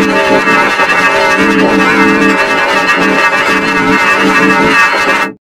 Thank you.